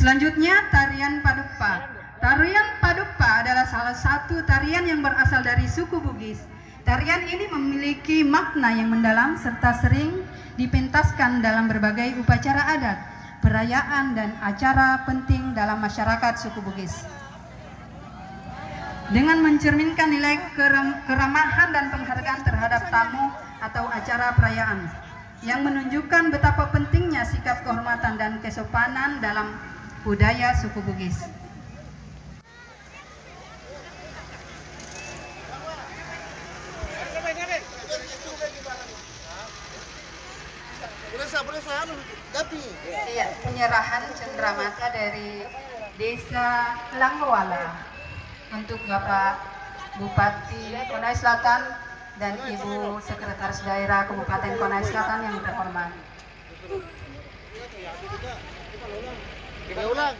Selanjutnya tarian Padupa. Tarian Padupa adalah salah satu tarian yang berasal dari suku Bugis. Tarian ini memiliki makna yang mendalam serta sering dipentaskan dalam berbagai upacara adat, perayaan dan acara penting dalam masyarakat suku Bugis. Dengan mencerminkan nilai keram- keramahan dan penghargaan terhadap tamu atau acara perayaan yang menunjukkan betapa pentingnya sikap kehormatan dan kesopanan dalam budaya suku Bugis. Anu. Iya, penyerahan cenderamata dari Desa Langwala untuk Bapak Bupati Konai Selatan dan Ibu Sekretaris Daerah Kabupaten Konai Selatan yang terhormat. 流浪